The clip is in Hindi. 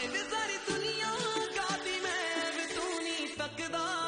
ਹਾਏ ਵੇ ਸਾਰੀ ਦੁਨੀਆ ਗਾਦੀ ਮੈਂ ਵੀ ਤੂੰ ਨਹੀਂ ਤੱਕਦਾ